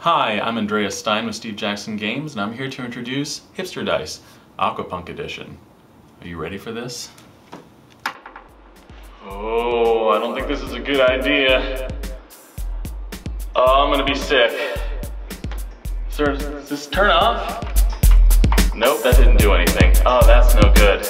Hi, I'm Andreas Stein with Steve Jackson Games, and I'm here to introduce Hipster Dice, Aquapunk Edition. Are you ready for this? Oh, I don't think this is a good idea. Oh, I'm gonna be sick. Sir, does this turn off? Nope, that didn't do anything. Oh, that's no good. Good.